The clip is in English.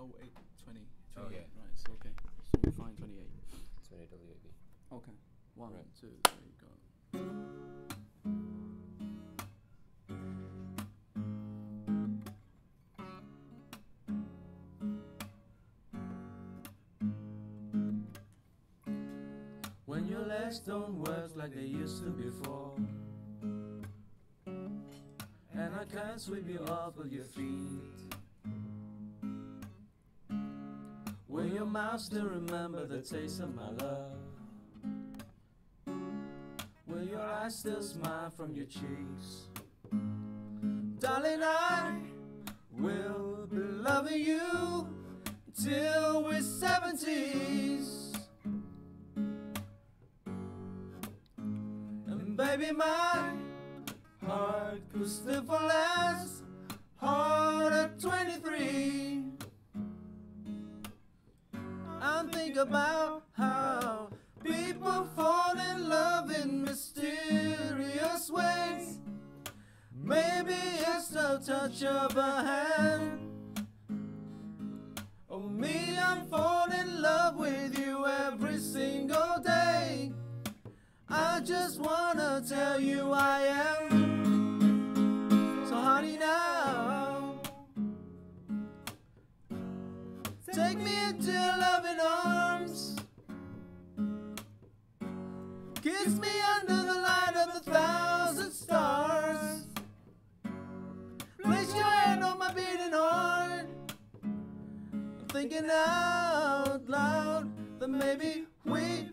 08 20. Oh, 28, yeah. Right, so okay. So we find 28. 28 WAB. Okay. One, Right. two, three, go. When your legs don't work like they used to before And I can't sweep you off of your feet your mouth still remember the taste of my love? Will your eyes still smile from your cheeks? Darling, I will be loving you till we're seventies. And baby, my heart could still fall less hard at 23. And think about how people fall in love in mysterious ways. Maybe it's the touch of a hand. Oh, me, I'm falling in love with you every single day. I just wanna tell you I am. Take me into your loving arms. Kiss me under the light of a thousand stars. Place your hand on my beating heart. I'm thinking out loud that maybe we